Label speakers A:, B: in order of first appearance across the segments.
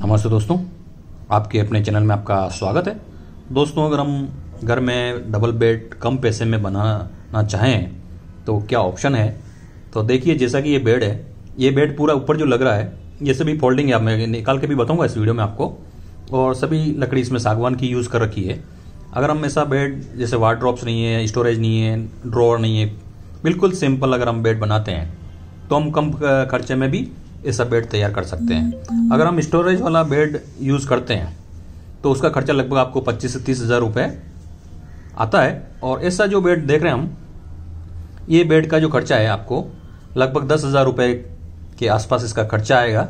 A: नमस्ते दोस्तों, आपके अपने चैनल में आपका स्वागत है। दोस्तों, अगर हम घर में डबल बेड कम पैसे में बनाना चाहें तो क्या ऑप्शन है? तो देखिए, जैसा कि ये बेड है, ये बेड पूरा ऊपर जो लग रहा है, ये सभी फोल्डिंग है मैं निकाल के भी बताऊँगा इस वीडियो में आपको। और सभी लकड़ी इसमें सागवान की यूज़ कर रखी है। अगर हम ऐसा बेड जैसे वार्ड्रॉप्स नहीं है स्टोरेज नहीं है ड्रॉर नहीं है, बिल्कुल सिंपल अगर हम बेड बनाते हैं तो हम कम खर्चे में भी ऐसा बेड तैयार कर सकते हैं। अगर हम स्टोरेज वाला बेड यूज़ करते हैं तो उसका खर्चा लगभग आपको पच्चीस से तीस हज़ार रुपये आता है। और ऐसा जो बेड देख रहे हैं हम, ये बेड का जो खर्चा है आपको लगभग दस हज़ार रुपये के आसपास इसका खर्चा आएगा।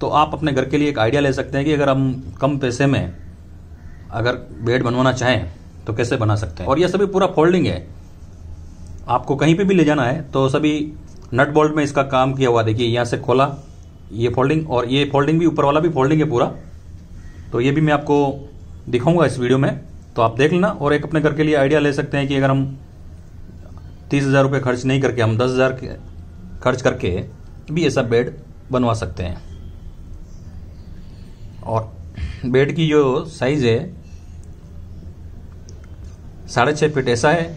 A: तो आप अपने घर के लिए एक आइडिया ले सकते हैं कि अगर हम कम पैसे में अगर बेड बनवाना चाहें तो कैसे बना सकते हैं? और यह सभी पूरा फोल्डिंग है। आपको कहीं पे भी ले जाना है तो सभी नट बोल्ट में इसका काम किया हुआ, देखिए, यहाँ से खोला, ये फोल्डिंग, और ये फोल्डिंग भी ऊपर वाला भी फोल्डिंग है पूरा। तो ये भी मैं आपको दिखाऊँगा इस वीडियो में। तो आप देख लेना और एक अपने घर के लिए आइडिया ले सकते हैं कि अगर हम तीस हज़ार रुपये खर्च नहीं करके, हम दस हज़ार खर्च करके भी ऐसा बेड बनवा सकते हैं। और बेड की जो साइज़ है, साढ़े छः फीट ऐसा है,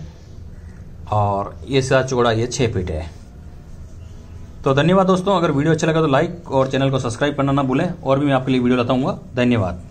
A: और ये सा चौड़ा ये छः फीट है। तो धन्यवाद दोस्तों, अगर वीडियो अच्छा लगा तो लाइक और चैनल को सब्सक्राइब करना ना भूलें, और भी मैं आपके लिए वीडियो लाता हूँ। धन्यवाद।